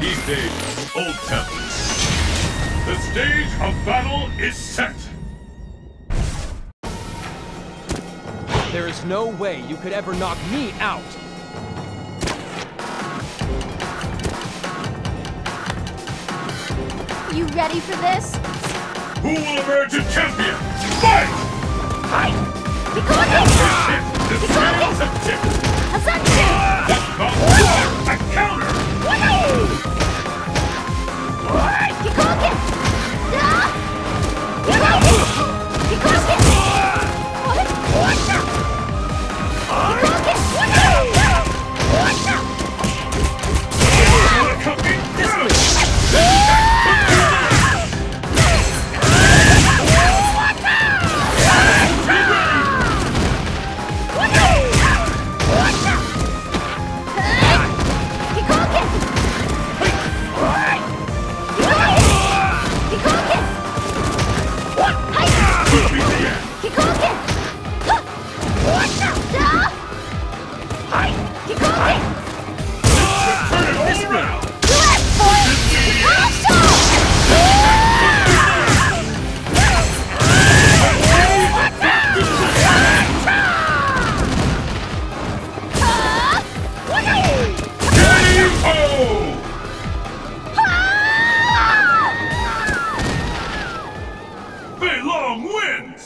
East Old Temple. The stage of battle is set. There is no way you could ever knock me out! You ready for this? Who will emerge a champion? Fight! Hikoki! The K.O. Fei Long wins.